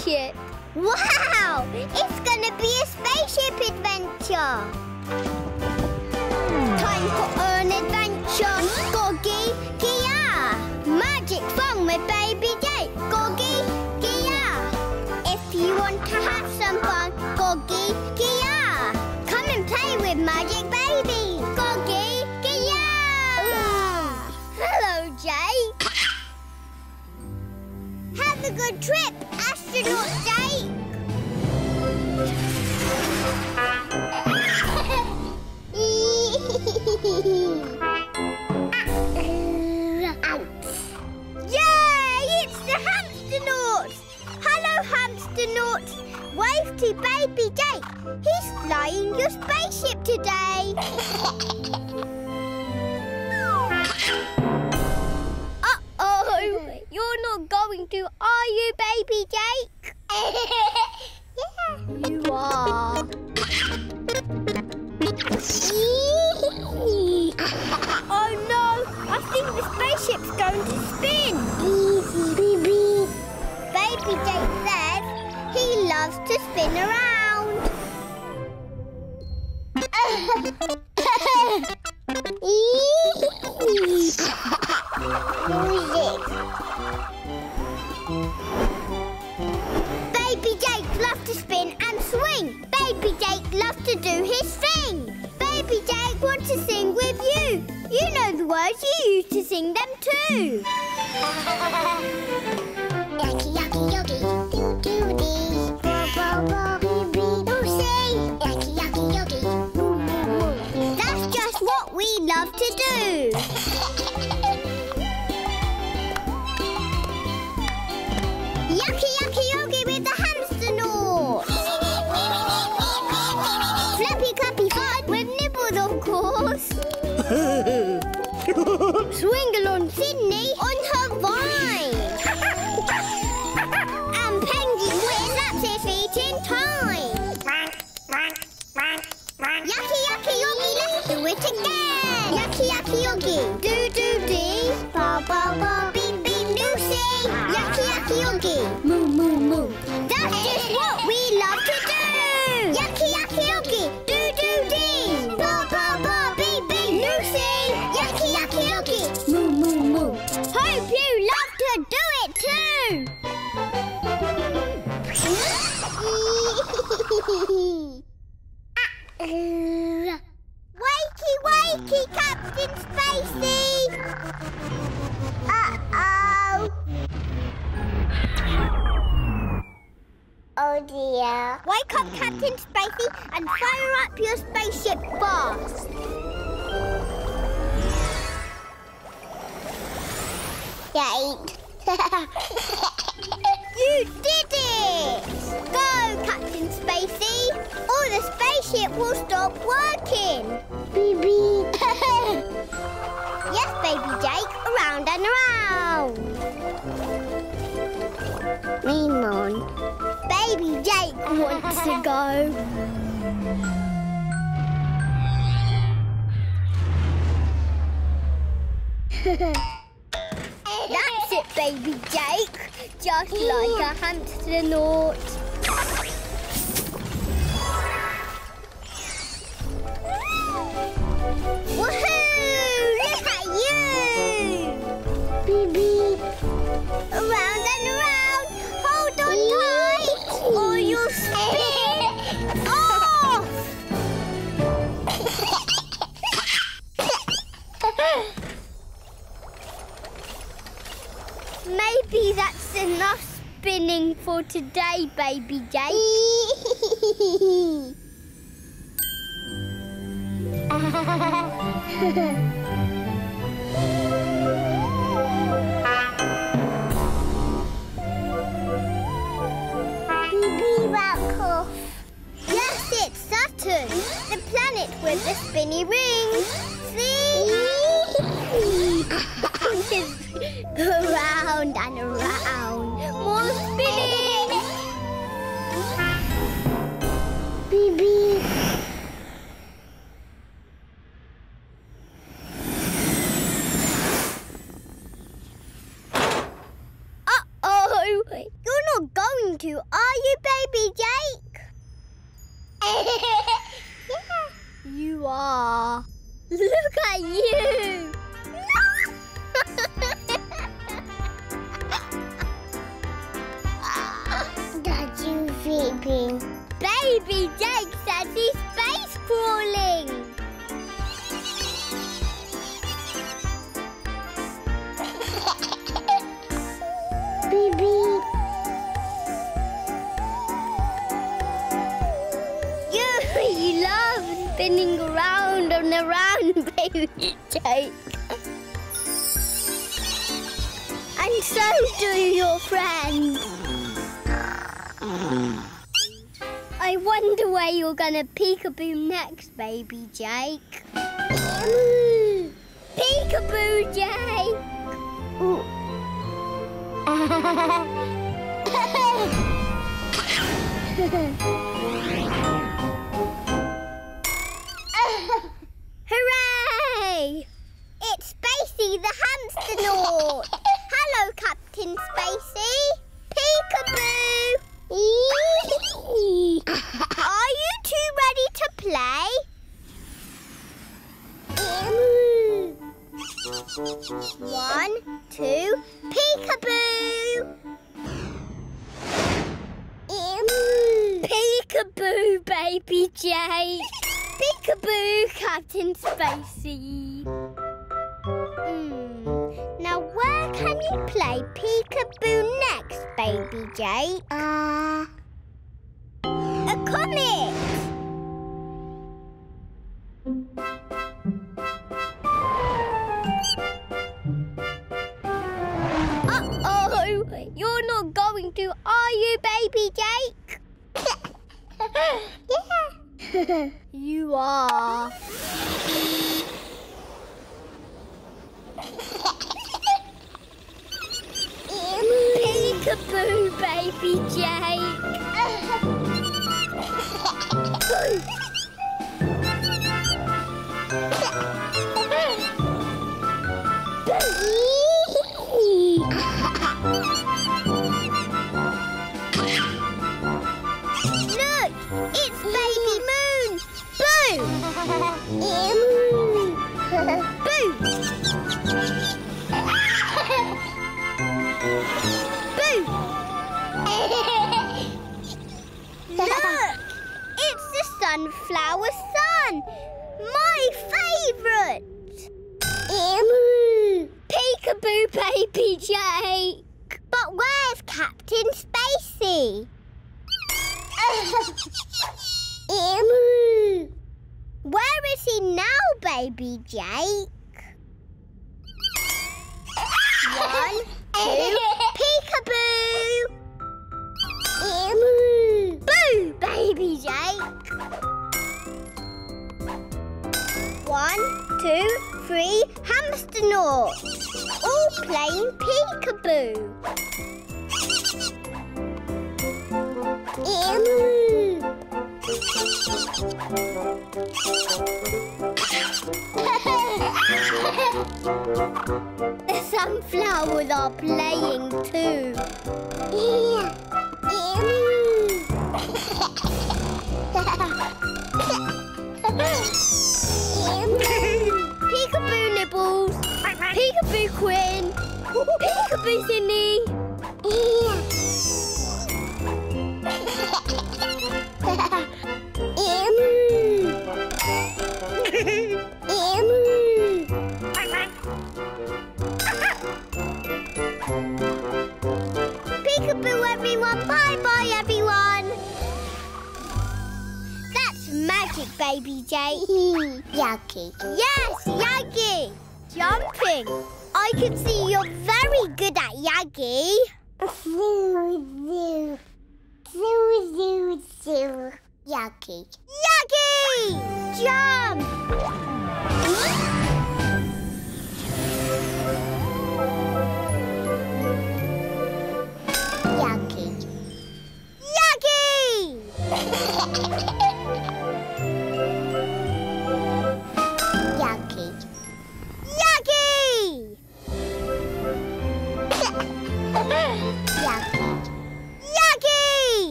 spaceship. Wow! It's gonna be a spaceship adventure! Time for an adventure! Goggy, Gia! Magic fun with Baby Jake! Goggy, Gia! If you want to have some fun, Goggy, Gia! Come and play with Magic Baby! Goggy, Gia! Hello, Jake! Have a good trip! กระโใจ Happy Dag want to sing with you. You know the words, you used to sing them too. swing months ago. That's it, baby Jake. Just like a hamster winning for today, baby Jake. yes, it's Saturn, the planet with the spinny ring. See? around and around. baby. Baby Jake says he's space crawling. Beep. You, you love spinning around and around, baby Jake. And so do your friends. Where you're gonna peekaboo next, baby Jake. Peekaboo, Jake! going to, are you, baby Jake? yeah. You are. Peekaboo, baby Jake. sunflower sun! My favourite! Peekaboo, baby Jake! But where's Captain Spacey? Where is he now, baby Jake? One, two, peekaboo! One, two, three, hamsternauts! All playing peekaboo! The sunflowers are playing too. Peekaboo Peekaboo Cindy! Peekaboo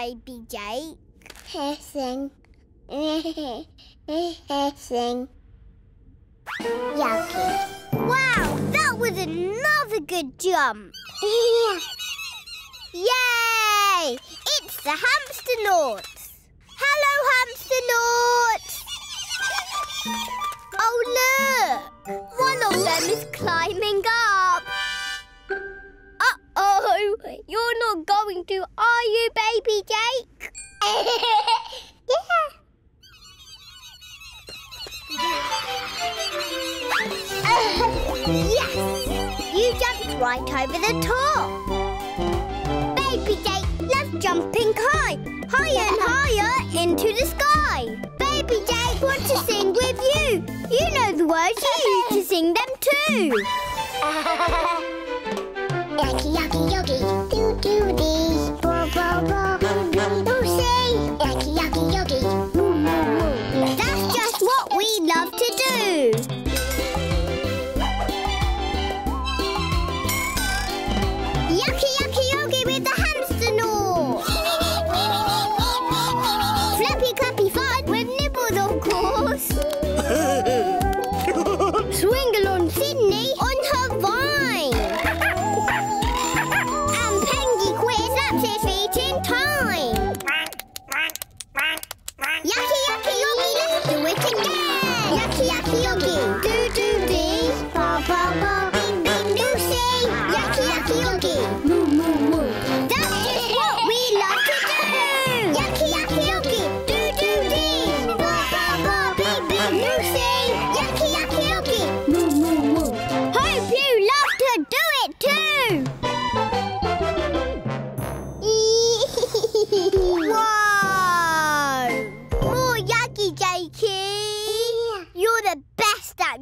Baby Jake. Hissing. Hissing. Yucky. Wow, that was another good jump. Yay! It's the hamsternauts. Hello, hamsternauts.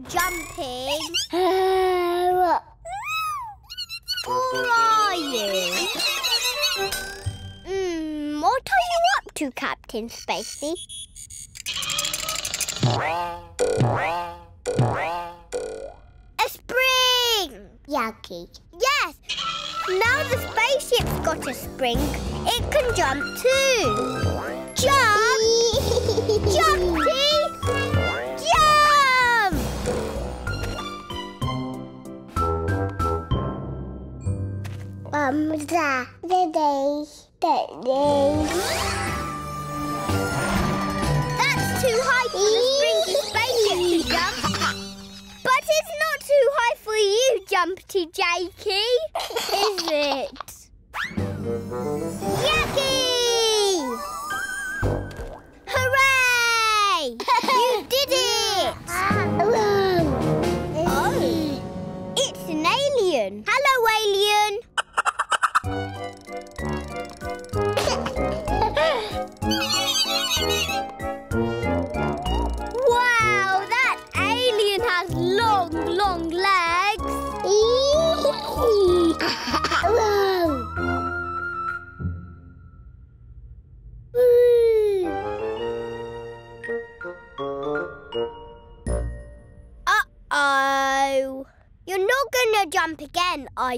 Jumping. Uh, Or are you? Hmm, what are you up to, Captain Spacey? A spring! yucky. Yes! Now the spaceship's got a spring, it can jump too. Jump! Jump! Um, da, da, day, da, day. That's too high for the springy spaceship to jump. But it's not too high for you, Jumpty Jakey, is it? Yucky!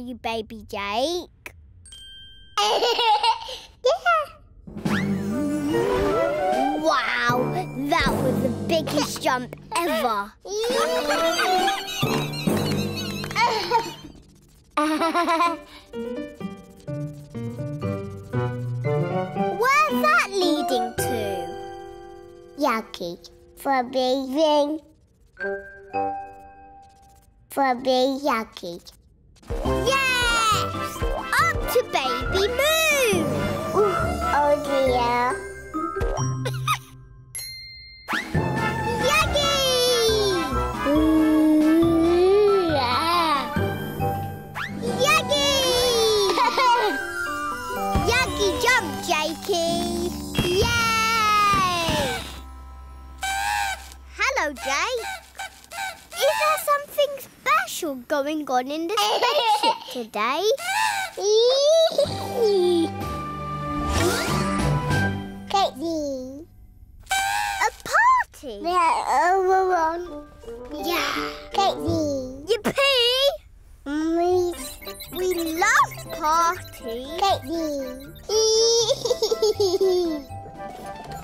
You, baby Jake? Wow, that was the biggest jump ever. Where's that leading to? yucky. For bathing. For being yucky. Special going on in the spaceship today? Katie. A party? Yeah. Katie. Yippee! We We love parties! party.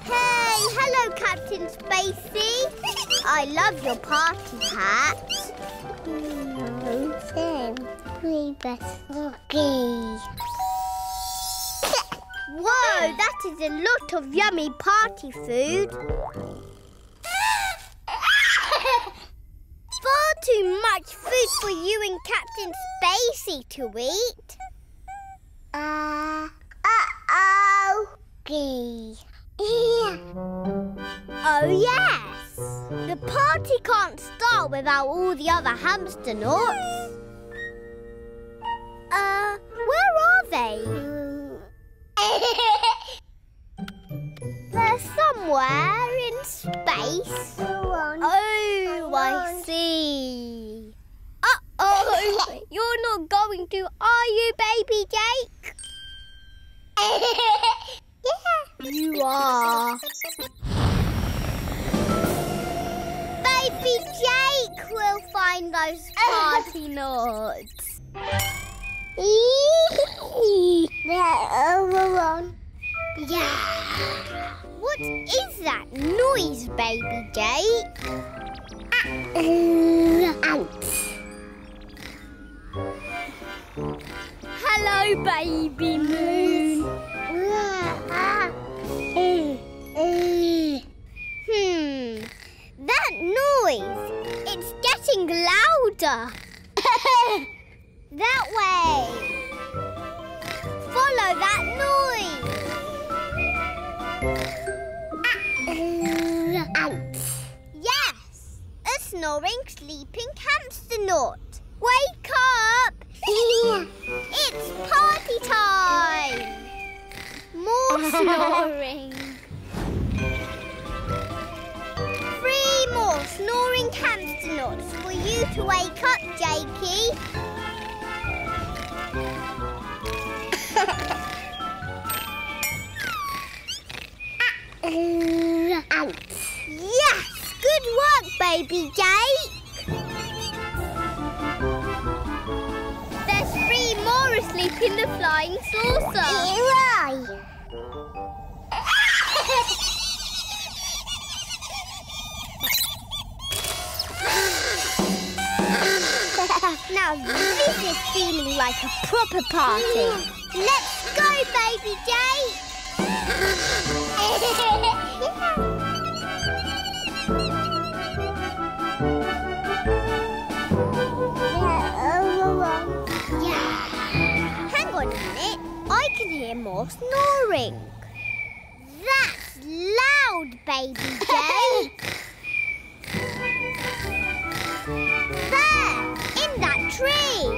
hey, hello, Captain Spacey. I love your party hat. Best okay. Whoa, that is a lot of yummy party food. Far too much food for you and Captain Spacey to eat. Uh, uh-oh. Okay. Oh, yes. The party can't start without all the other hamsternauts. Uh, where are they? They're somewhere in space. Oh, I see. Uh-oh. You're not going to, are you, baby Jake? Yeah. You are. Baby Jake will find those party nuts. Yeah. What is that noise, baby Jake? Uh, ants. Hello, baby Moon. Hmm. That noise. It's getting louder. that way. Follow that noise. Ah. Ants. Yes. A snoring, sleeping hamsternaut. Wake up. It's party time. More snoring. Three more snoring hamsternauts for you to wake up, Jakey. Ants. Yes! Good work, baby Jake. There's three more asleep in the flying saucer. Right. Now this is feeling like a proper party. Let's go, baby Jake. Hang on a minute. I can hear more snoring. That's loud, baby Jake. There, in that tree.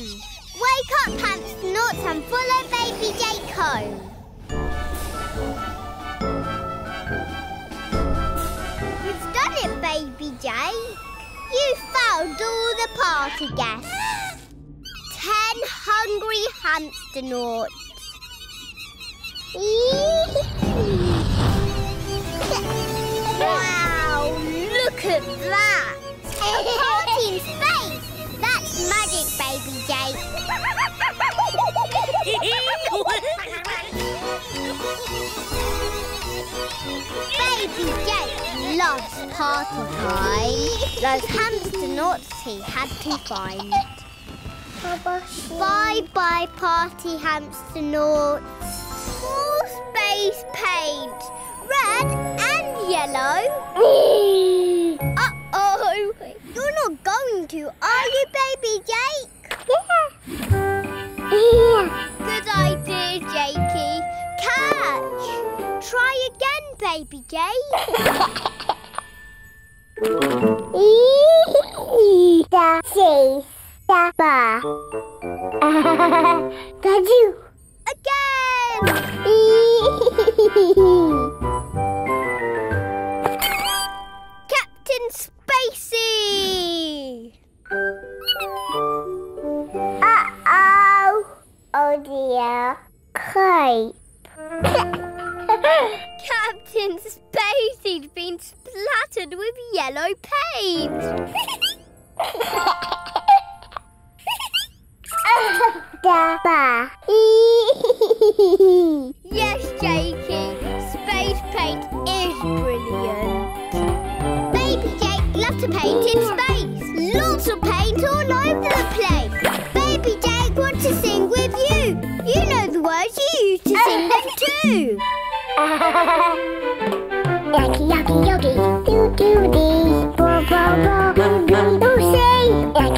Found. Wake up, hamsternauts, and follow baby Jake home. You've done it, baby Jake. You found all the party guests. Ten hungry hamsternauts. wow, look at that. A party in space. Baby Jake. Baby Jake loves party time. Those hamsternauts he had to find. Bye bye, party hamsternauts. More space paint. Red and yellow. Uh oh. You're not going to, are you, baby Jake? Yeah. Good idea, Jakey. Catch. Try again, baby Jake. Say, Papa. Kaju. Again. dear. Cape. Captain Spacey's been splattered with yellow paint. yes, Jakey, space paint is brilliant. Baby Jake loves to paint in space. Lots of Yucky, yucky, yucky, doo doo dee, bo bo bo, boo boo say.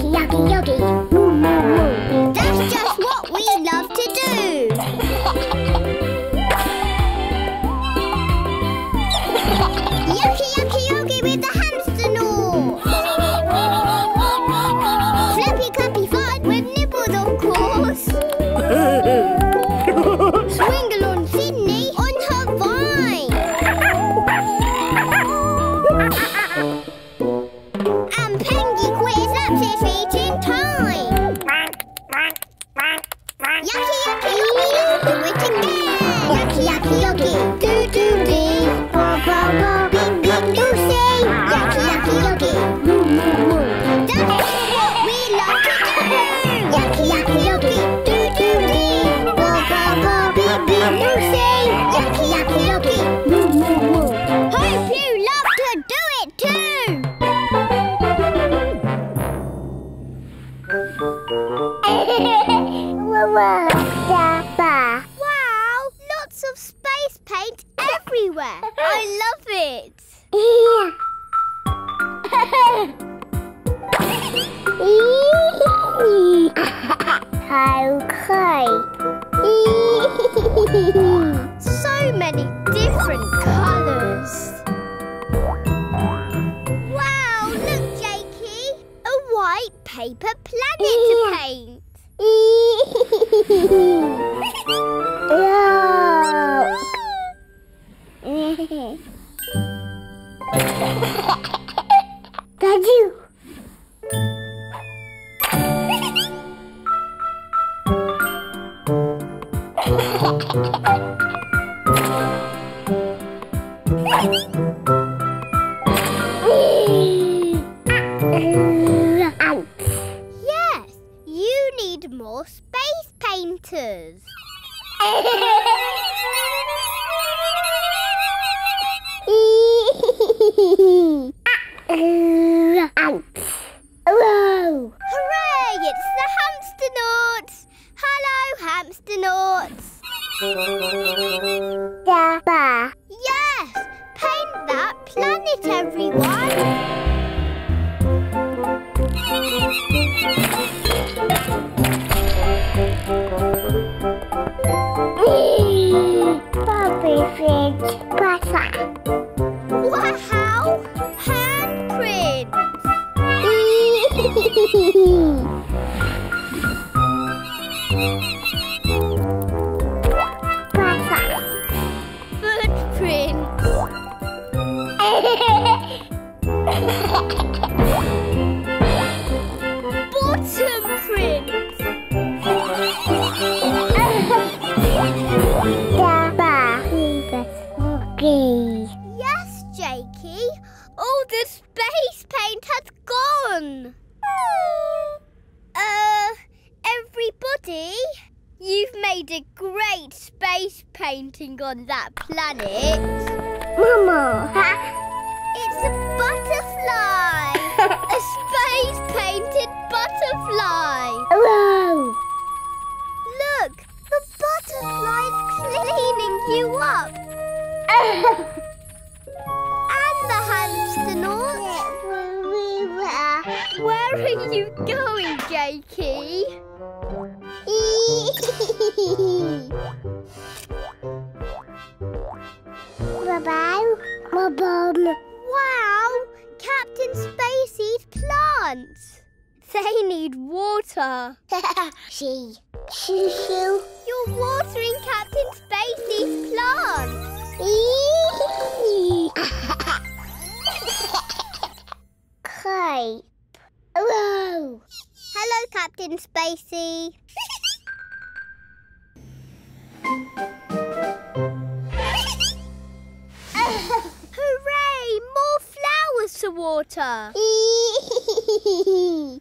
water.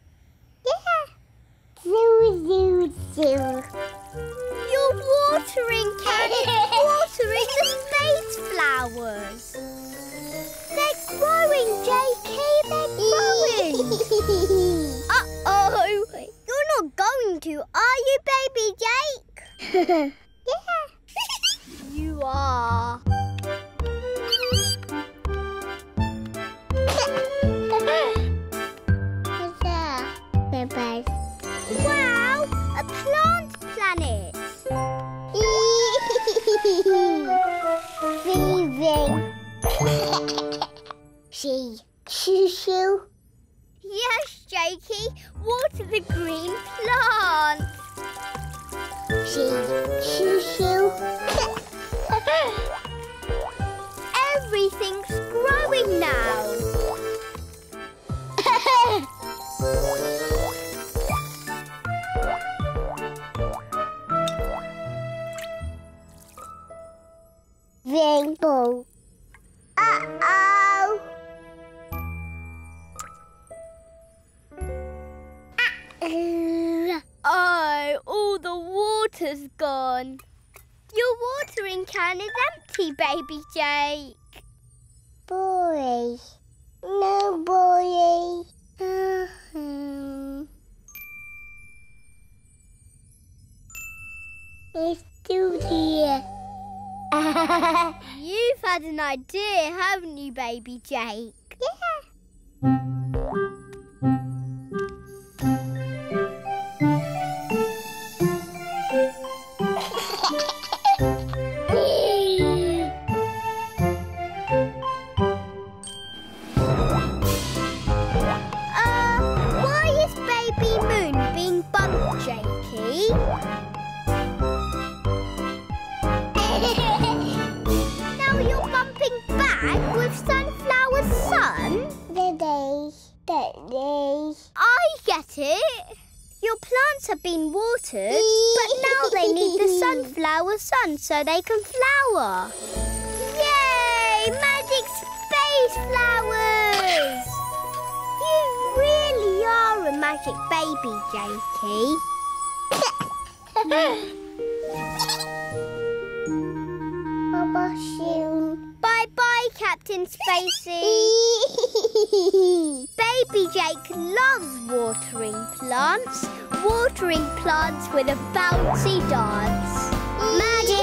yeah. Zoo, zoo, zoo. Yes, Jakey. Water the green plants. She. Shoo shoo. Everything's growing now. Baby Jake. boy. No boy. It's too dear. You've had an idea, haven't you, baby Jake? yeah. It. Your plants have been watered, but now they need the sunflower sun so they can flower. Yay! Magic space flowers! You really are a magic baby, Jakey. Baba soon. Bye bye, Captain Spacey. Baby Jake loves watering plants. Watering plants with a bouncy dance. Magic